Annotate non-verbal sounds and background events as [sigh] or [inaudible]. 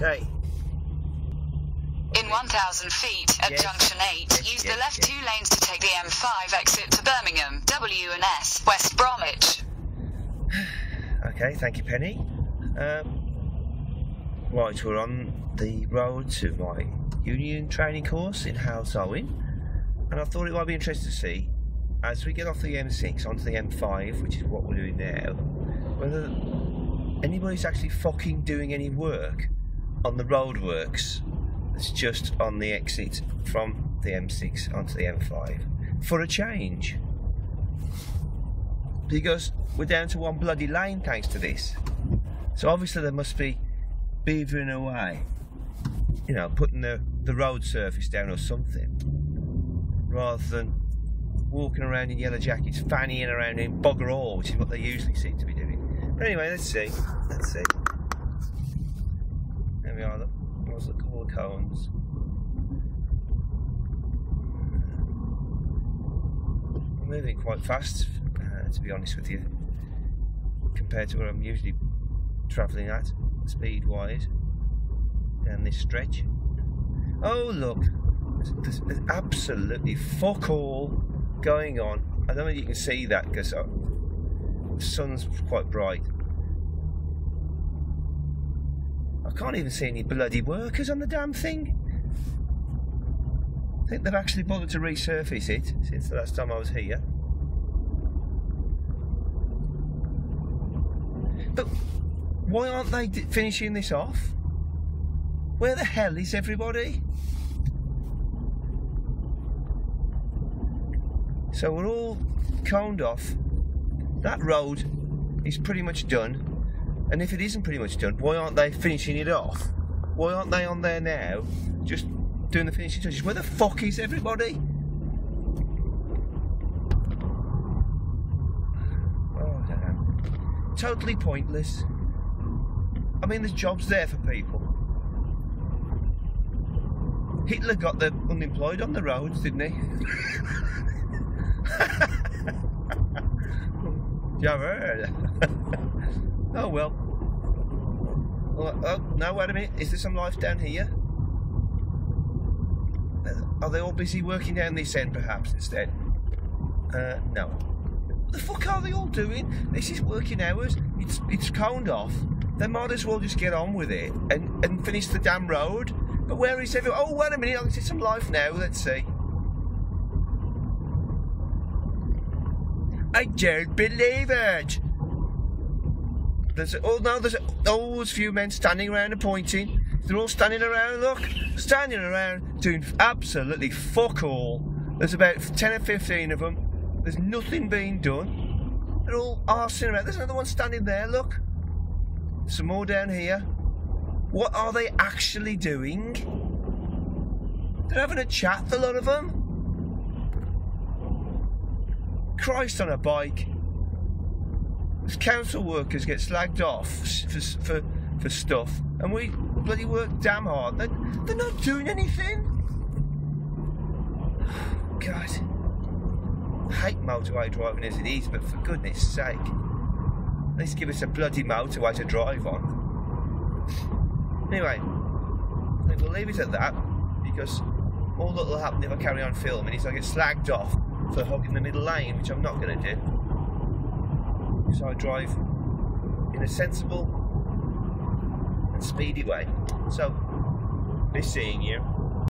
Okay. In 1,000 feet at Yes. junction 8, Yes, use yes, the left two lanes to take the M5 exit to Birmingham, W and S, West Bromwich. [sighs] Okay, thank you, Penny. Um, right, we're on the road to my union training course in Halesowen, and I thought it might be interesting to see as we get off the M6 onto the M5, which is what we're doing now, whether anybody's actually fucking doing any work on the roadworks that's just on the exit from the M6 onto the M5 for a change because we're down to one bloody lane thanks to this. So obviously they must be beavering away, you know, putting the, the road surface down or something, rather than walking around in yellow jackets, fannying around in bugger all, which is what they usually seem to be doing. But anyway, let's see. Let's see. We are. Are the colour cones. I'm moving quite fast, uh, to be honest with you, compared to where I'm usually travelling at, speed wise, down this stretch. Oh, look, there's, there's absolutely fuck all going on. I don't know if you can see that because uh, the sun's quite bright. I can't even see any bloody workers on the damn thing. I think they've actually bothered to resurface it since the last time I was here. But why aren't they finishing this off? Where the hell is everybody? So we're all coned off. That road is pretty much done. And if it isn't pretty much done, why aren't they finishing it off? Why aren't they on there now, just doing the finishing touches? Where the fuck is everybody? Oh. Totally pointless. I mean, there's jobs there for people. Hitler got the unemployed on the roads, didn't he? [laughs] heard? [laughs] oh well. Oh, no, wait a minute. Is there some life down here? Uh, Are they all busy working down this end, perhaps, instead? Uh, no. What the fuck are they all doing? This is working hours. It's it's coned off. They might as well just get on with it and, and finish the damn road. But where is everyone? Oh, wait a minute. I can see some life now. Let's see. I don't believe it. There's oh no, there's oh, there's a oh, few men standing around and pointing. They're all standing around. Look, standing around doing absolutely fuck all. There's about ten or fifteen of them. There's nothing being done. They're all arsing around. There's another one standing there. Look, some more down here. What are they actually doing? They're having a chat. A lot of them. Christ on a bike. Council workers get slagged off for, for, for stuff, and we bloody work damn hard. They're, they're not doing anything. [sighs] God. I hate motorway driving as it is, but for goodness sake, at least give us a bloody motorway to drive on. Anyway, we'll leave it at that because all that will happen if I carry on filming is I get slagged off for hogging the middle lane, which I'm not going to do. So I drive in a sensible and speedy way. So, be seeing you.